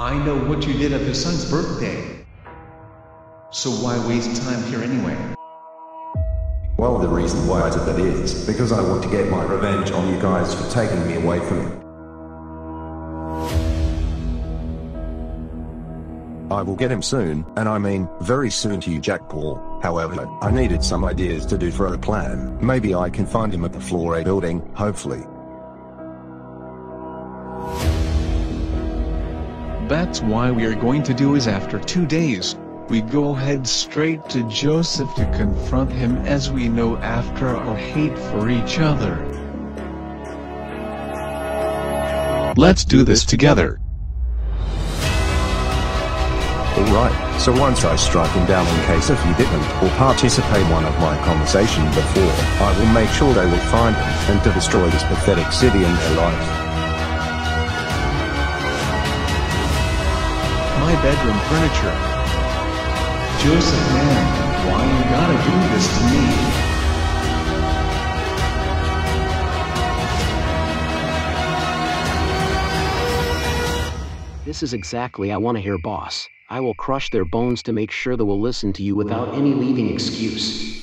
I know what you did at your son's birthday. So why waste time here anyway? Well, the reason why I did that is because I want to get my revenge on you guys for taking me away from him. I will get him soon, and I mean, very soon to you Jack Paul. However, I needed some ideas to do for a plan. Maybe I can find him at the Floor A building, hopefully. That's why we are going to do is after two days, we go head straight to Joseph to confront him as we know after our hate for each other. Let's do this together. Alright, so once I strike him down in case if he didn't or participate one of my conversation before, I will make sure they will find him and to destroy this pathetic city and their life. Bedroom furniture. Joseph man, why you gotta do this to me? This is exactly I want to hear, boss. I will crush their bones to make sure they will listen to you without any leaving excuse.